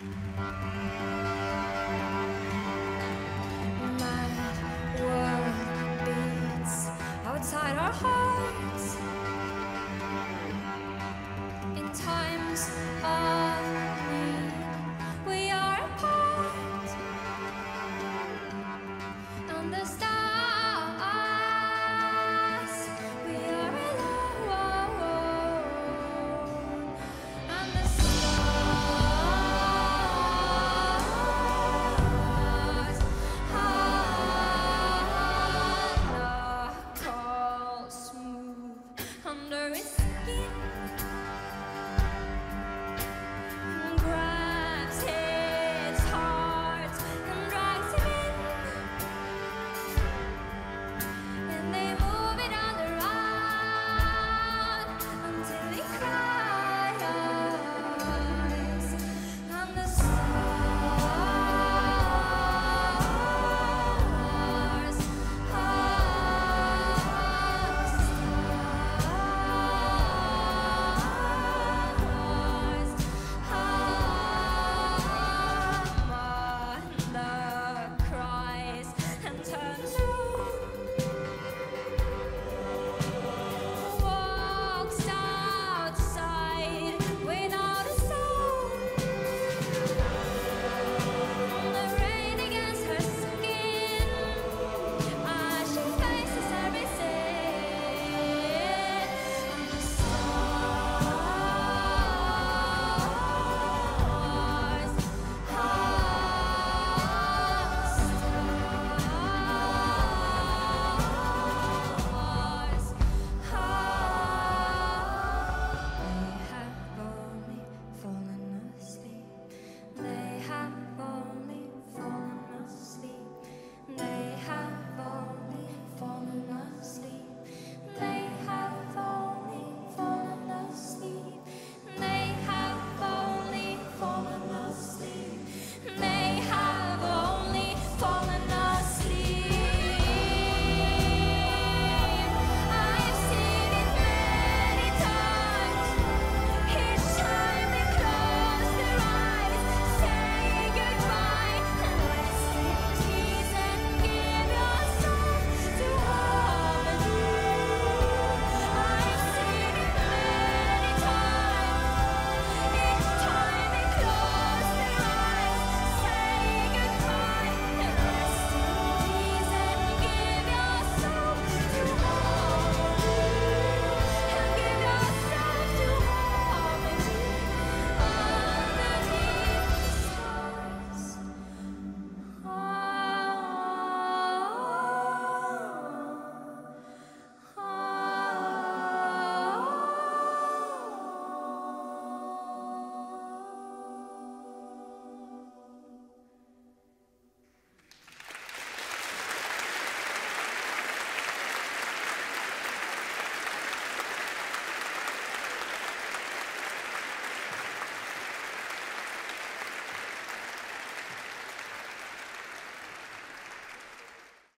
My world beats outside our hearts. In times of need, we are apart. Understand. begin.